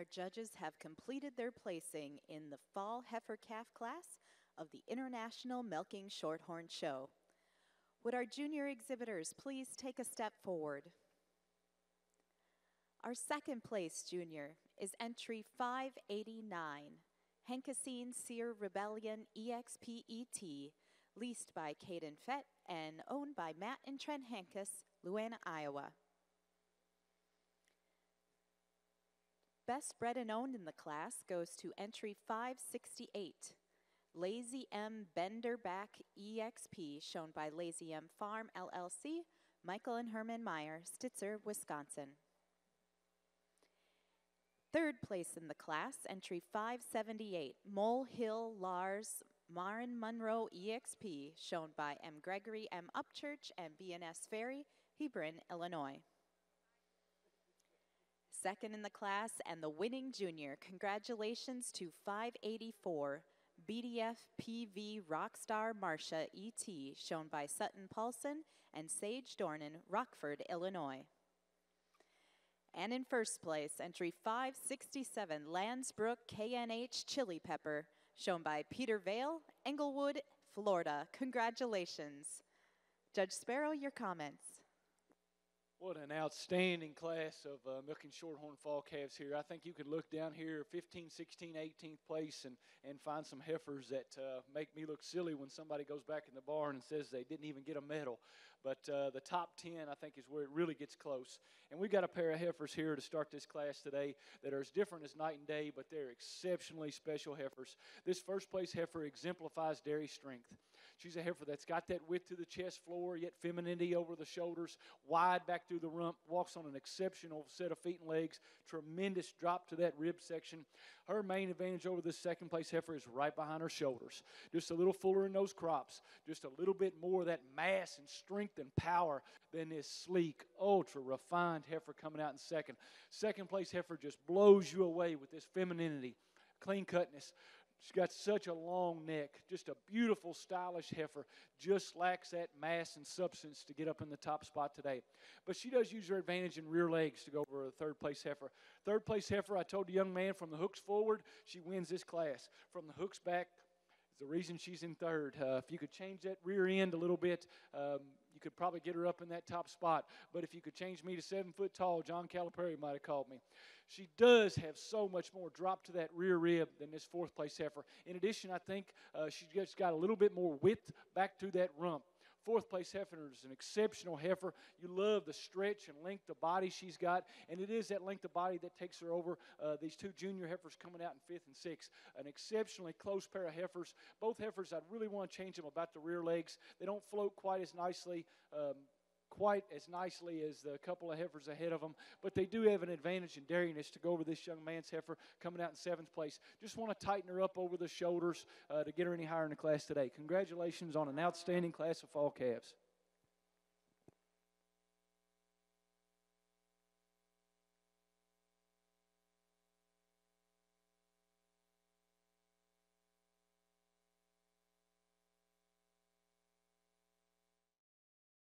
Our judges have completed their placing in the Fall Heifer Calf class of the International Milking Shorthorn Show. Would our junior exhibitors please take a step forward? Our second place junior is entry 589, Hankasine Sear Rebellion EXPET, leased by Caden Fett and owned by Matt and Trent Hankus, Luana, Iowa. Best bred and owned in the class goes to entry 568, Lazy M Benderback EXP, shown by Lazy M Farm LLC, Michael and Herman Meyer, Stitzer, Wisconsin. Third place in the class, entry 578, Mole Hill Lars Marin Monroe EXP, shown by M. Gregory M. Upchurch and BNS Ferry, Hebron, Illinois. Second in the class and the winning junior, congratulations to 584, BDF PV Rockstar Marsha ET, shown by Sutton Paulson and Sage Dornan, Rockford, Illinois. And in first place, entry 567, Landsbrook KNH Chili Pepper, shown by Peter Vale, Englewood, Florida. Congratulations. Judge Sparrow, your comments. What an outstanding class of uh, milking shorthorn fall calves here. I think you could look down here 15, 16, 18th place and, and find some heifers that uh, make me look silly when somebody goes back in the barn and says they didn't even get a medal. But uh, the top 10, I think, is where it really gets close. And we've got a pair of heifers here to start this class today that are as different as night and day, but they're exceptionally special heifers. This first place heifer exemplifies dairy strength. She's a heifer that's got that width to the chest floor, yet femininity over the shoulders, wide back through the rump, walks on an exceptional set of feet and legs, tremendous drop to that rib section. Her main advantage over the second place heifer is right behind her shoulders. Just a little fuller in those crops, just a little bit more of that mass and strength and power than this sleek, ultra refined heifer coming out in second. Second place heifer just blows you away with this femininity, clean cutness. She's got such a long neck, just a beautiful, stylish heifer. Just lacks that mass and substance to get up in the top spot today. But she does use her advantage in rear legs to go over a third place heifer. Third place heifer, I told the young man from the hooks forward, she wins this class. From the hooks back, the reason she's in third. Uh, if you could change that rear end a little bit, um, you could probably get her up in that top spot. But if you could change me to seven foot tall, John Calipari might have called me. She does have so much more drop to that rear rib than this fourth place heifer. In addition, I think uh, she's just got a little bit more width back to that rump. Fourth place heifer is an exceptional heifer. You love the stretch and length of body she's got, and it is that length of body that takes her over uh, these two junior heifers coming out in fifth and sixth. An exceptionally close pair of heifers. Both heifers, I'd really want to change them about the rear legs. They don't float quite as nicely. Um, quite as nicely as the couple of heifers ahead of them, but they do have an advantage in dairiness to go over this young man's heifer coming out in seventh place. Just want to tighten her up over the shoulders uh, to get her any higher in the class today. Congratulations on an outstanding class of fall calves.